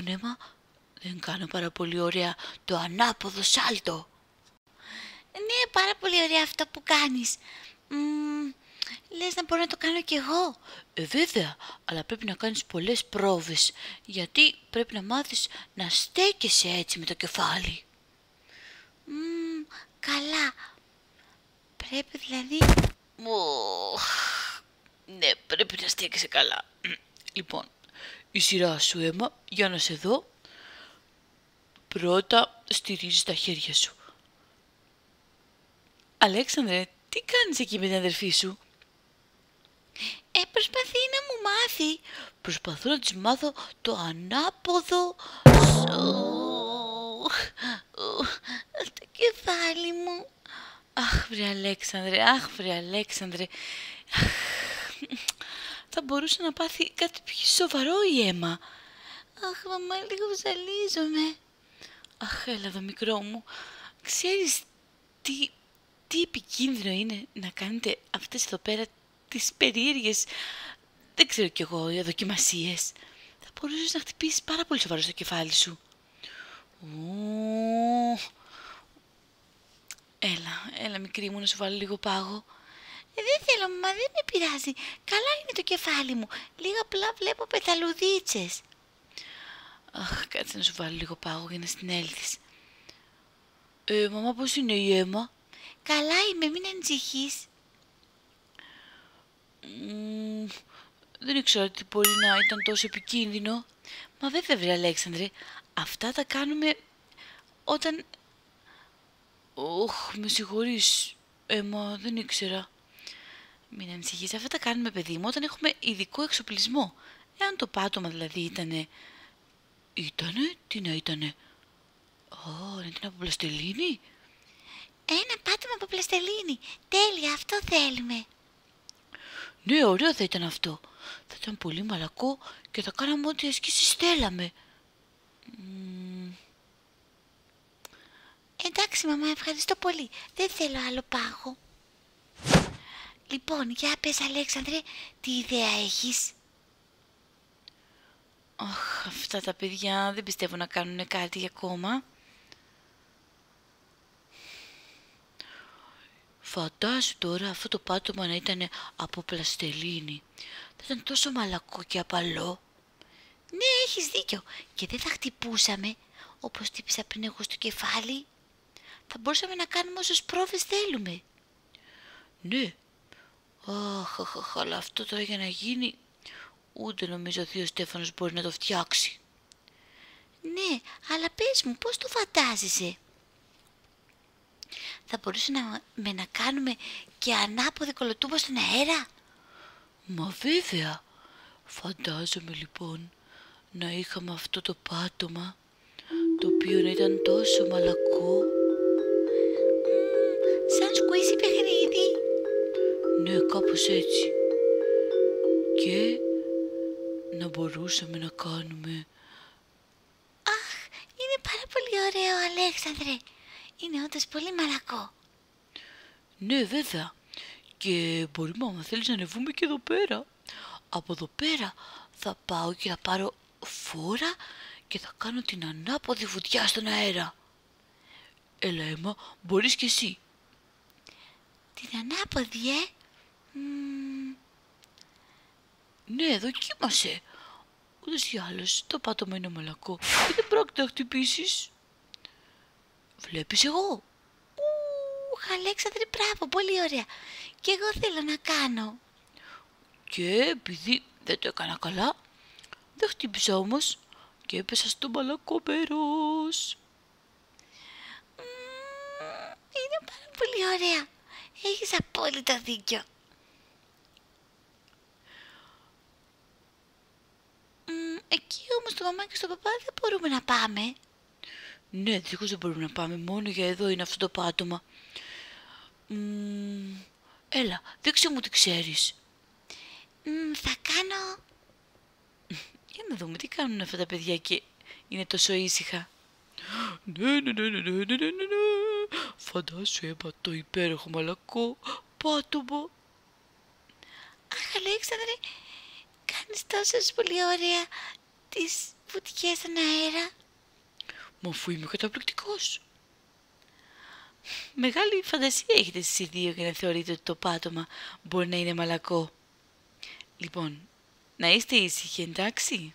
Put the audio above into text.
Λοιπόν, Έμα, δεν κάνω πάρα πολύ ωραία το ανάποδο σάλτο. Ναι, πάρα πολύ ωραία αυτό που κάνεις. Μ, λες να μπορώ να το κάνω κι εγώ. Ε, βέβαια, αλλά πρέπει να κάνεις πολλές πρόβες, γιατί πρέπει να μάθεις να στέκεσαι έτσι με το κεφάλι. Μ, καλά. Πρέπει δηλαδή... Οχ, ναι, πρέπει να στέκεσαι καλά. Λοιπόν, η σειρά σου, Έμα, για να σε δω. Πρώτα στηρίζεις τα χέρια σου. Αλέξανδρε, τι κάνεις εκεί με την αδερφή σου; Ε, προσπαθεί να μου μάθει. Προσπαθώ να της μάθω το ανάποδο Ου, ου, Το κεφάλι μου. Αχ, βρε Αλέξανδρε, αχ, βρε Αλέξανδρε. Αχ, Θα μπορούσε να πάθει κάτι πιο σοβαρό η αίμα. Αχ, μαμά, λίγο ζαλίζομαι. Αχ, έλα εδώ μικρό μου. Ξέρεις τι, τι επικίνδυνο είναι να κάνετε αυτές εδώ πέρα τις περίεργες, δεν ξέρω κι εγώ, δοκιμασίες. Θα μπορούσες να χτυπήσεις πάρα πολύ σοβαρό στο κεφάλι σου. Ου, Έλα, έλα μικρή μου να σου βάλω λίγο πάγο. Ε, δεν θέλω, μα δεν με πειράζει. Καλά είναι το κεφάλι μου. Λίγο απλά βλέπω πεταλουδίτσες. Αχ, κάτσε να σου βάλω λίγο πάγο για να συνέλθεις. Ε, μαμά, πώς είναι η αίμα; Καλά είμαι, μην ανησυχείς. Μμμ, δεν ήξερα ότι μπορεί να ήταν τόσο επικίνδυνο. Μα βέβαια, βρε Αλέξανδρε, αυτά τα κάνουμε όταν... Οχ, με συγχωρείς, Έμα, δεν ήξερα. Μην ανησυχείς, αυτά τα κάνουμε, παιδί μου, όταν έχουμε ειδικό εξοπλισμό. Εάν το πάτωμα δηλαδή ήτανε... Ήτανε, τι να ήτανε; Ω, είναι την αποπλαστελίνη. Ένα πάτωμα από πλαστελίνη. Τέλεια, αυτό θέλουμε. Ναι, ωραίο θα ήταν αυτό. Θα ήταν πολύ μαλακό και θα κάναμε ό,τι ασκήσεις θέλαμε. Μμμ, Εντάξει, μαμά, ευχαριστώ πολύ. Δεν θέλω άλλο πάγο. Λοιπόν, για πες, Αλέξανδρε, τι ιδέα έχεις; Αχ, αυτά τα παιδιά δεν πιστεύω να κάνουν κάτι ακόμα. Φαντάσου τώρα αυτό το πάτωμα να ήταν από πλαστελίνη. Θα ήταν τόσο μαλακό και απαλό. Ναι, έχεις δίκιο. Και δεν θα χτυπούσαμε, όπως τύπησα πριν εγώ στο κεφάλι. Θα μπορούσαμε να κάνουμε όσες πρόβες θέλουμε. Ναι. Αχ, αχ, αχ, αλλά αυτό τώρα για να γίνει ούτε νομίζω ότι ο Στέφανος μπορεί να το φτιάξει. Ναι, αλλά πες μου, πώς το φαντάζεσαι; Θα μπορούσε να, με να κάνουμε και ανάποδη κολοτούμπα στον αέρα; Μα βέβαια. Φαντάζομαι λοιπόν να είχαμε αυτό το πάτωμα το οποίο να ήταν τόσο μαλακό. Κάπως έτσι. Και να μπορούσαμε να κάνουμε... Αχ, είναι πάρα πολύ ωραίο, Αλέξανδρε. Είναι όντως πολύ μαλακό. Ναι, βέβαια. Και μπορούμε, άμα θέλεις, να ανεβούμε και εδώ πέρα. Από εδώ πέρα θα πάω και θα πάρω φόρα και θα κάνω την ανάποδη βουτιά στον αέρα. Έλα, Έμα, μπορείς κι εσύ. Την ανάποδη, ε; Μμμ, Ναι, δοκίμασε. Ούτως ή άλλως, το πάτωμα είναι μαλακό και δεν πρόκειται να χτυπήσεις; Βλέπεις εγώ. Ουχ, Αλέξανδρε, μπράβο, πολύ ωραία. Και εγώ θέλω να κάνω. Και επειδή δεν το έκανα καλά, δεν χτύπησα όμως και έπεσα στο μαλακό μέρος. Μμμ, Είναι πάρα πολύ ωραία. Έχεις απόλυτα δίκιο. Εκεί όμως το μαμά και στο παπά δεν μπορούμε να πάμε. Ναι, δίχως δεν μπορούμε να πάμε. Μόνο για εδώ είναι αυτό το πάτωμα. Μ, έλα, δείξε μου τι ξέρεις. Θα κάνω... Για να δούμε τι κάνουν αυτά τα παιδιά και είναι τόσο ήσυχα. Ναι, ναι, ναι, ναι, ναι, ναι. ναι, ναι. Φαντάσου το υπέροχο μαλακό πάτωμα. Αχ, Αλέξανδρε, κάνεις τόσο πολύ ωραία τις βουτιές στον αέρα. Μα αφού είμαι καταπληκτικός. Μεγάλη φαντασία έχετε εσείς οι δύο για να θεωρείτε ότι το πάτωμα μπορεί να είναι μαλακό. Λοιπόν, να είστε ήσυχοι, εντάξει;